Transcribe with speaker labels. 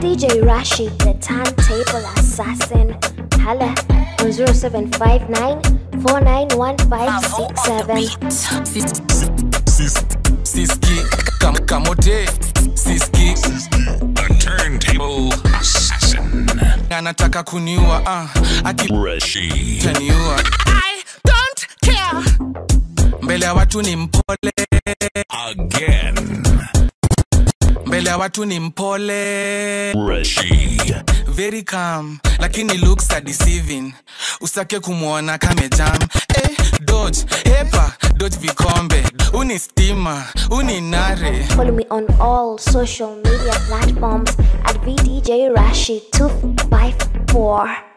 Speaker 1: VDJ Rersheed, the turntable assassin. Hala on 0759 491567.
Speaker 2: Siski, kam kamote, siski.
Speaker 3: The turntable assassin.
Speaker 2: Anataka kuniua, ah,
Speaker 3: Rersheed.
Speaker 2: akitaniua. I don't care. Mbele ya watu ni mpole,
Speaker 3: Again.
Speaker 2: Mbele ya watu ni mpole.
Speaker 3: Rashid.
Speaker 2: very calm lakini looks are deceiving usake kumwona kamejam eh, dodge hepa dodge vikombe uni stima uni nare
Speaker 1: Follow me on all social media platforms at VDJ Rashid 254.